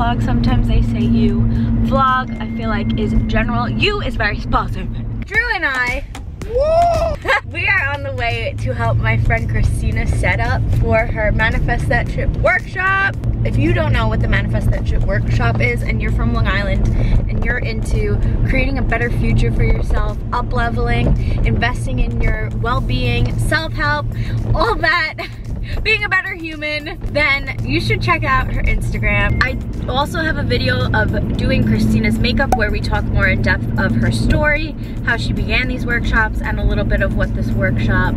vlog, sometimes they say you. Vlog, I feel like is general. You is very positive. Drew and I we are on the way to help my friend Christina set up for her Manifest That Trip workshop. If you don't know what the Manifest That Trip workshop is and you're from Long Island and you're into creating a better future for yourself, up leveling, investing in your well-being, self-help, all that, being a better human, then you should check out her Instagram. I also have a video of doing Christina's makeup where we talk more in depth of her story, how she began these workshops, and a little bit of what this workshop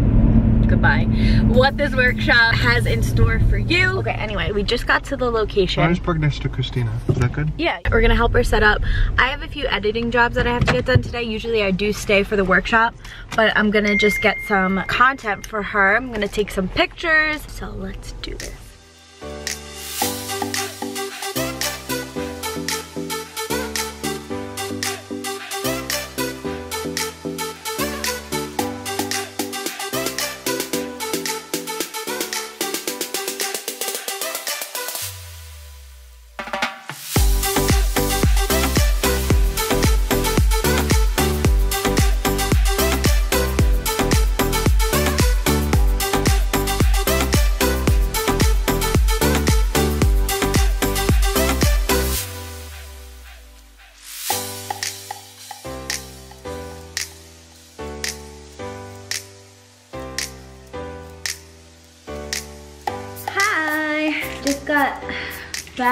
goodbye. What this workshop has in store for you. Okay anyway we just got to the location. I just parked next to Christina. Is that good? Yeah we're gonna help her set up. I have a few editing jobs that I have to get done today. Usually I do stay for the workshop but I'm gonna just get some content for her. I'm gonna take some pictures. So let's do this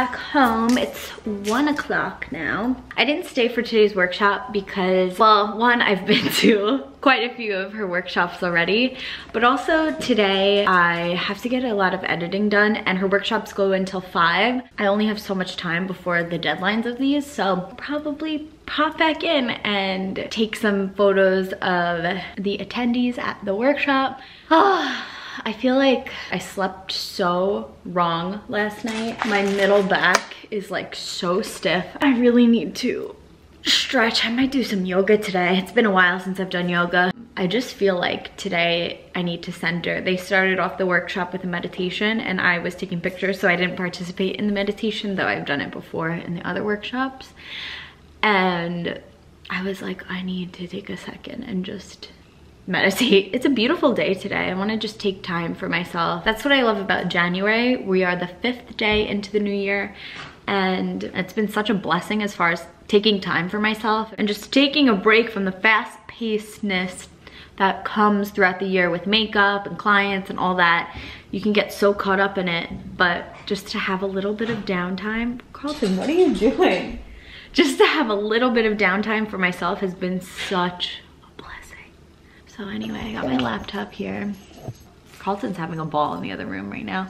back home. It's one o'clock now. I didn't stay for today's workshop because, well, one, I've been to quite a few of her workshops already, but also today I have to get a lot of editing done and her workshops go until five. I only have so much time before the deadlines of these, so probably pop back in and take some photos of the attendees at the workshop. Oh, I feel like I slept so wrong last night. My middle back is like so stiff. I really need to stretch. I might do some yoga today. It's been a while since I've done yoga. I just feel like today I need to center. They started off the workshop with a meditation and I was taking pictures so I didn't participate in the meditation though I've done it before in the other workshops. And I was like, I need to take a second and just meditate. It's a beautiful day today. I wanna just take time for myself. That's what I love about January. We are the fifth day into the new year and it's been such a blessing as far as taking time for myself and just taking a break from the fast pacedness that comes throughout the year with makeup and clients and all that. You can get so caught up in it, but just to have a little bit of downtime. Carlton, what are you doing? Just to have a little bit of downtime for myself has been such so anyway, I got my laptop here. Carlton's having a ball in the other room right now.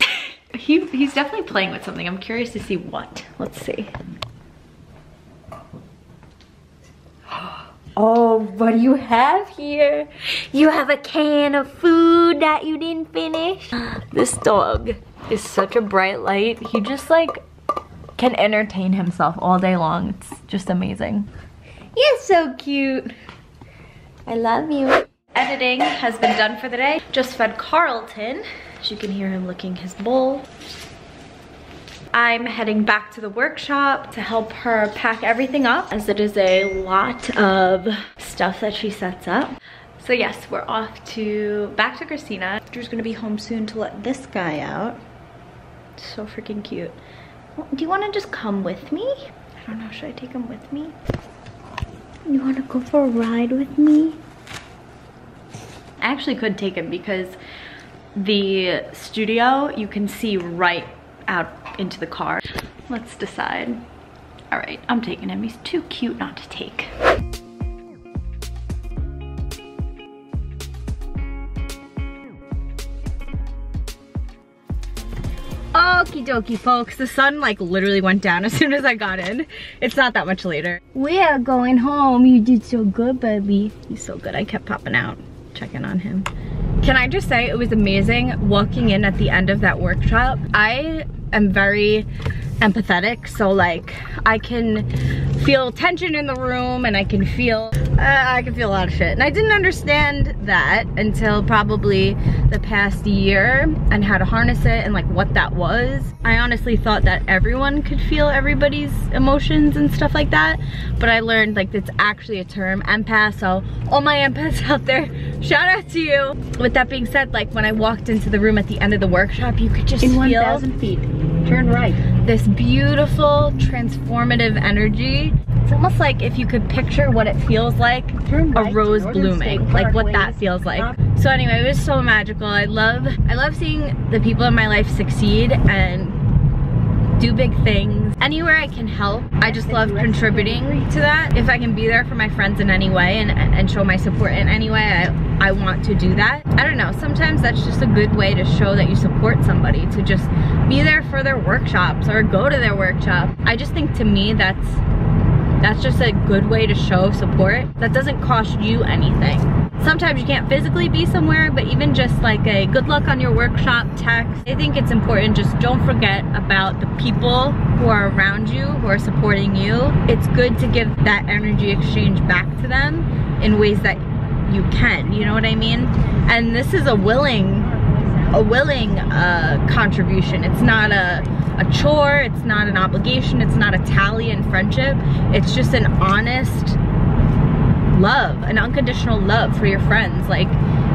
he, he's definitely playing with something. I'm curious to see what. Let's see. Oh, what do you have here? You have a can of food that you didn't finish. This dog is such a bright light. He just like can entertain himself all day long. It's just amazing. You're so cute. I love you. Editing has been done for the day. Just fed Carlton. As you can hear him licking his bowl. I'm heading back to the workshop to help her pack everything up as it is a lot of stuff that she sets up. So yes, we're off to, back to Christina. Drew's gonna be home soon to let this guy out. So freaking cute. Do you wanna just come with me? I don't know, should I take him with me? You wanna go for a ride with me? I actually could take him because the studio, you can see right out into the car. Let's decide. All right, I'm taking him. He's too cute not to take. Okie dokie folks, the sun like literally went down as soon as I got in. It's not that much later. We are going home. You did so good, baby. He's so good, I kept popping out, checking on him. Can I just say it was amazing walking in at the end of that workshop. I am very empathetic. So like I can feel tension in the room and I can feel, uh, I can feel a lot of shit. And I didn't understand that until probably the past year and how to harness it and like what that was. I honestly thought that everyone could feel everybody's emotions and stuff like that. But I learned like it's actually a term, empath. So all my empaths out there, shout out to you. With that being said, like when I walked into the room at the end of the workshop, you could just in feel 1,000 feet, turn right. this beautiful transformative energy. It's almost like if you could picture what it feels like Turn a rose Northern blooming, State like what that feels like. So anyway, it was so magical. I love I love seeing the people in my life succeed and do big things. Anywhere I can help, I just love contributing to that. If I can be there for my friends in any way and, and show my support in any way, I, I want to do that. I don't know, sometimes that's just a good way to show that you support somebody, to just be there for their workshops or go to their workshop. I just think to me that's that's just a good way to show support that doesn't cost you anything. Sometimes you can't physically be somewhere, but even just like a good luck on your workshop text, I think it's important just don't forget about the people who are around you, who are supporting you. It's good to give that energy exchange back to them in ways that you can, you know what I mean? And this is a willing a willing uh, contribution. It's not a, a chore, it's not an obligation, it's not a tally in friendship. It's just an honest love, an unconditional love for your friends. Like,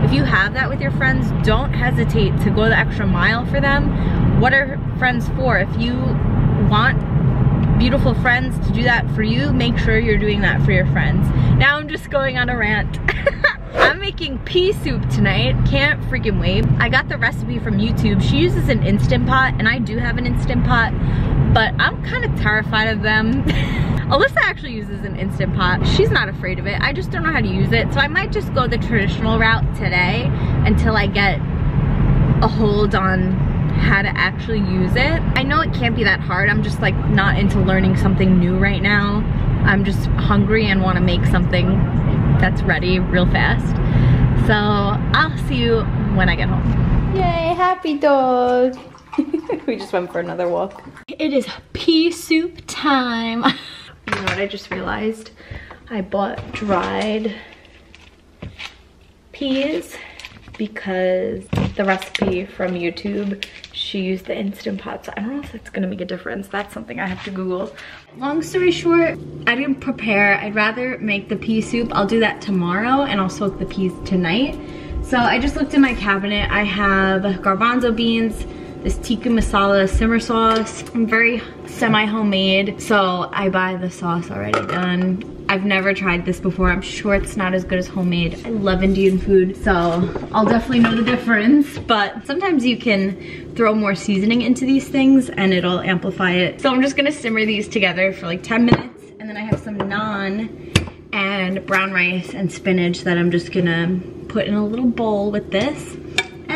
if you have that with your friends, don't hesitate to go the extra mile for them. What are friends for? If you want beautiful friends to do that for you, make sure you're doing that for your friends. Now I'm just going on a rant. I'm making pea soup tonight. Can't freaking wait. I got the recipe from YouTube. She uses an Instant Pot and I do have an Instant Pot, but I'm kind of terrified of them. Alyssa actually uses an Instant Pot. She's not afraid of it. I just don't know how to use it. So I might just go the traditional route today until I get a hold on how to actually use it. I know it can't be that hard. I'm just like not into learning something new right now. I'm just hungry and want to make something that's ready real fast. So I'll see you when I get home. Yay, happy dog. we just went for another walk. It is pea soup time. you know what I just realized? I bought dried peas because the recipe from YouTube, she used the Instant Pot. So I don't know if it's gonna make a difference. That's something I have to Google. Long story short, I didn't prepare. I'd rather make the pea soup. I'll do that tomorrow and I'll soak the peas tonight. So I just looked in my cabinet. I have garbanzo beans, this tikka masala simmer sauce. I'm very semi-homemade, so I buy the sauce already done. I've never tried this before. I'm sure it's not as good as homemade. I love Indian food, so I'll definitely know the difference. But sometimes you can throw more seasoning into these things and it'll amplify it. So I'm just gonna simmer these together for like 10 minutes. And then I have some naan and brown rice and spinach that I'm just gonna put in a little bowl with this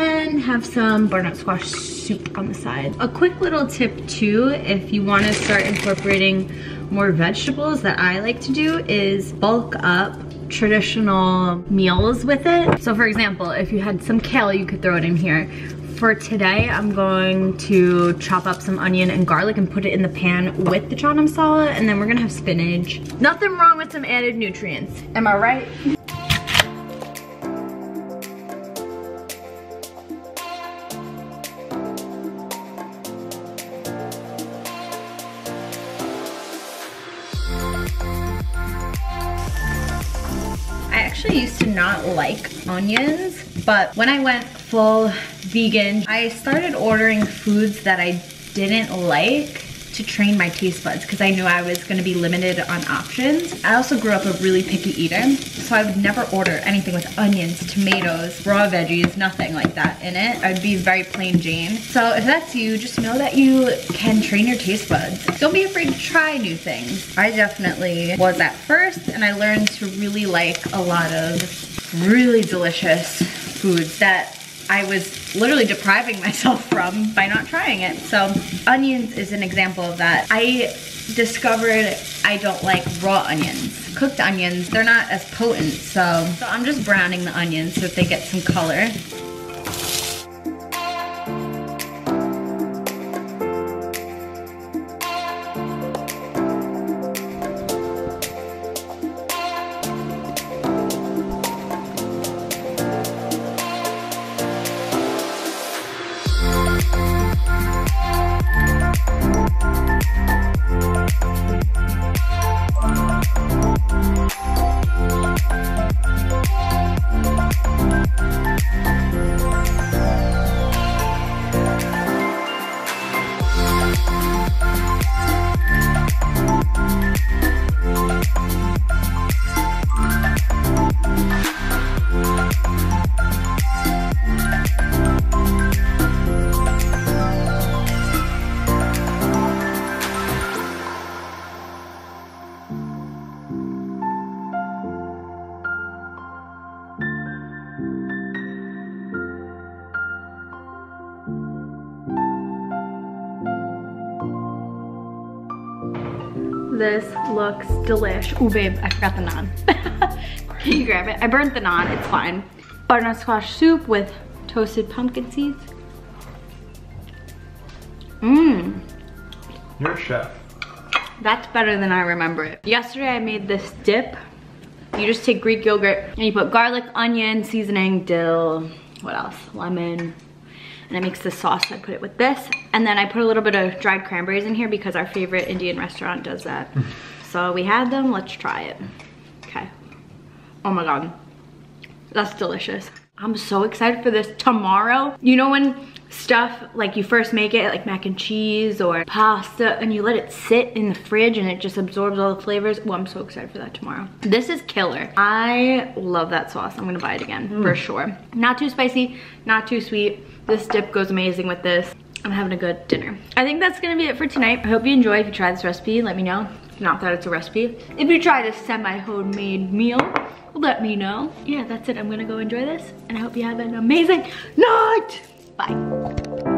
and have some butternut squash soup on the side. A quick little tip too, if you wanna start incorporating more vegetables that I like to do is bulk up traditional meals with it. So for example, if you had some kale, you could throw it in here. For today, I'm going to chop up some onion and garlic and put it in the pan with the chana masala, and then we're gonna have spinach. Nothing wrong with some added nutrients. Am I right? Not like onions, but when I went full vegan, I started ordering foods that I didn't like to train my taste buds because I knew I was gonna be limited on options. I also grew up a really picky eater, so I would never order anything with onions, tomatoes, raw veggies, nothing like that in it. I'd be very plain Jane. So if that's you, just know that you can train your taste buds. Don't be afraid to try new things. I definitely was at first, and I learned to really like a lot of really delicious foods that I was literally depriving myself from by not trying it. So onions is an example of that. I discovered I don't like raw onions. Cooked onions, they're not as potent, so, so I'm just browning the onions so that they get some color. Looks delish. Oh babe, I forgot the naan. Can you grab it? I burnt the naan, it's fine. Butternut squash soup with toasted pumpkin seeds. Mmm. You're a chef. That's better than I remember it. Yesterday I made this dip. You just take Greek yogurt and you put garlic, onion, seasoning, dill, what else? Lemon. And I mix the sauce. I put it with this. And then I put a little bit of dried cranberries in here because our favorite Indian restaurant does that. so we had them, let's try it. Okay. Oh my God. That's delicious. I'm so excited for this tomorrow. You know when stuff like you first make it like mac and cheese or pasta and you let it sit in the fridge and it just absorbs all the flavors well i'm so excited for that tomorrow this is killer i love that sauce i'm gonna buy it again mm. for sure not too spicy not too sweet this dip goes amazing with this i'm having a good dinner i think that's gonna be it for tonight i hope you enjoy if you try this recipe let me know not that it's a recipe. If you try this semi-homemade meal let me know. Yeah that's it. I'm gonna go enjoy this and i hope you have an amazing night! Bye.